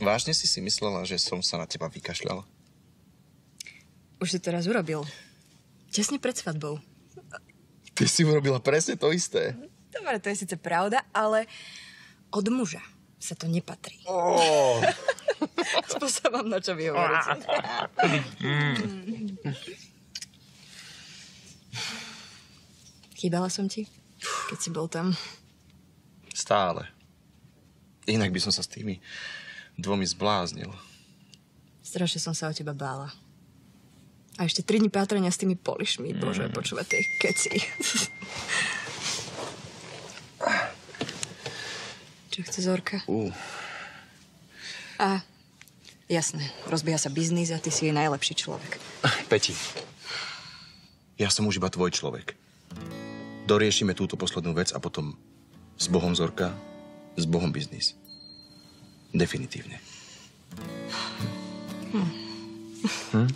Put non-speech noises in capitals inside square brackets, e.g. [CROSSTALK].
Vážne si si myslela, že som sa na teba vykašľal? Už si to raz urobil. Tesne pred svadbou. Ty si urobila presne to isté. Dobre, to je síce pravda, ale od muža sa to nepatrí. Oh. [LAUGHS] Spôsobom, na čo vy hovoríte. [LAUGHS] Chýbala som ti, keď si bol tam. Stále. Inak by som sa s tými dvomi zbláznil. Strašne som sa o teba bála. A ešte tri dni pátrania s tými polišmi. Bože, počúvať tie keci. Čo chce Zorka? Uh. A jasné, rozbieha sa biznis a ty si jej najlepší človek. Peti, ja som už iba tvoj človek. Doriešime túto poslednú vec a potom s Bohom Zorka, s Bohom biznis. definitywny. Hmm.